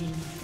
dominating.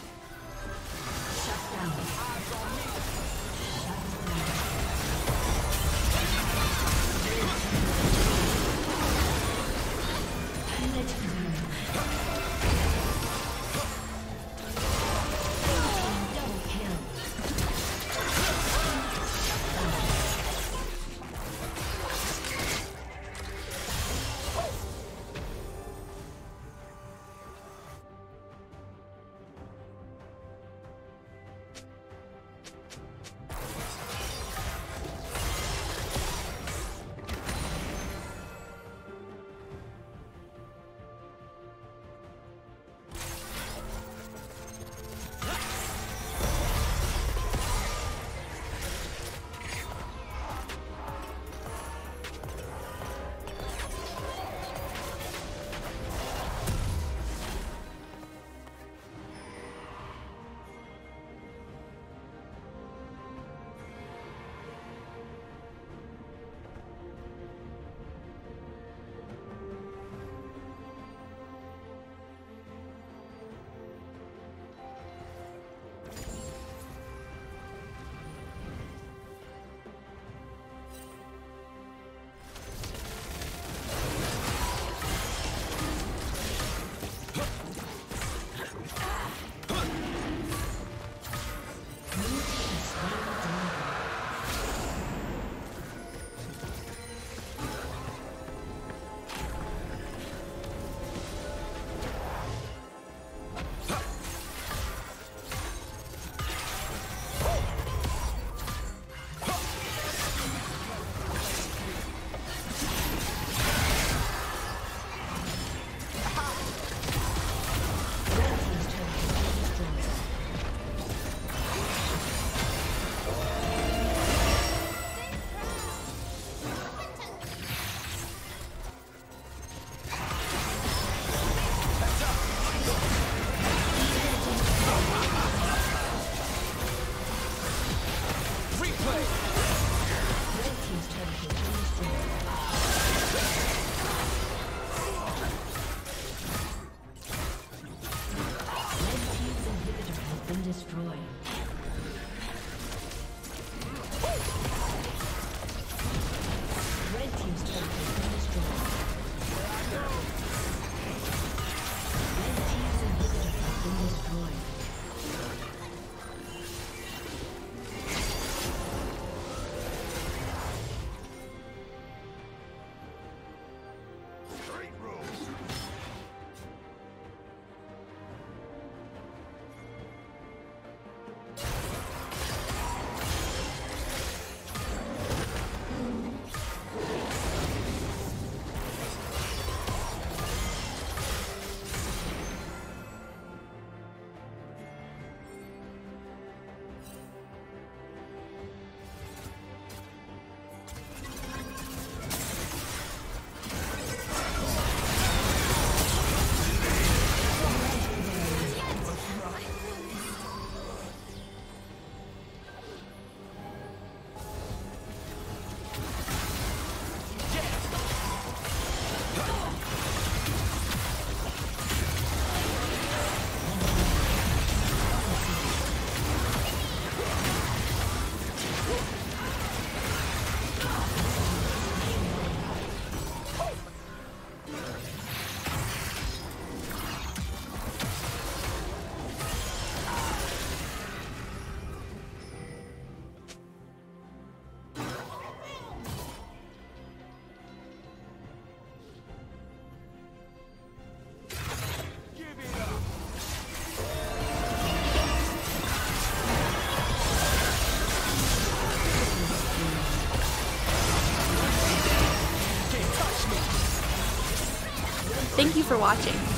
For watching.